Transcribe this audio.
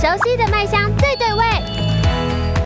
熟悉的麦香